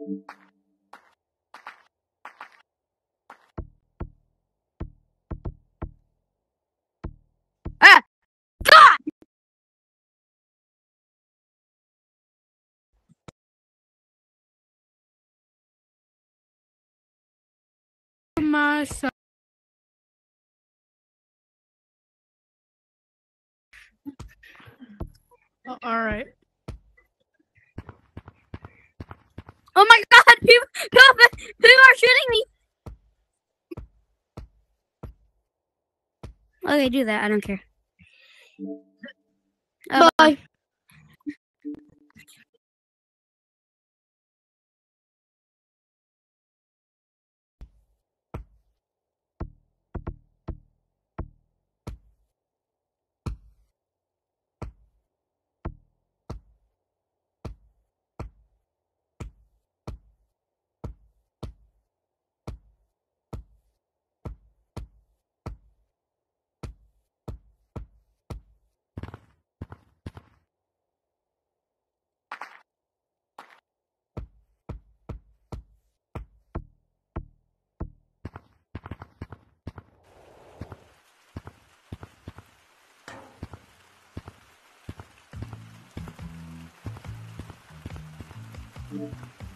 All right. Oh my God! People, people, are shooting me. Okay, do that. I don't care. Uh, Bye. Uh,